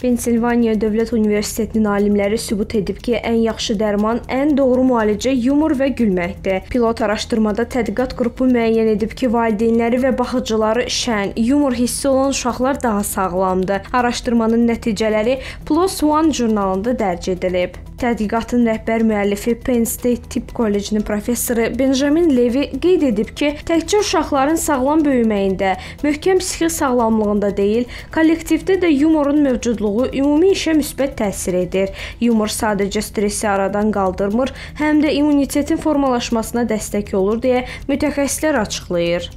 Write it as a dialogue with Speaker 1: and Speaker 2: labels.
Speaker 1: Pensilvaniya Dövlət Universitetinin alimləri sübut edib ki, ən yaxşı dərman, ən doğru müalicə yumor və gülməkdir. Pilot araşdırmada tədqiqat qrupu müəyyən edib ki, valideynləri və baxıcıları şən, yumor hissi olan uşaqlar daha sağlamdır. Araşdırmanın nəticələri PLOS ONE jurnalında dərc edilib. Tədqiqatın rəhbər müəllifi Penn State Tibb Kollecinin professoru Benjamin Levy qeyd edib ki, təkcə uşaqların sağlam böyüməyində, möhkəm psixi sağlamlığında deyil, kollektivdə də yumorun mövcudluğu ümumi işə müsbət təsir edir. Yumor sadəcə stressi aradan qaldırmır, həm də immunitetin formalaşmasına dəstək olur deyə mütəxəssislər açıqlayır.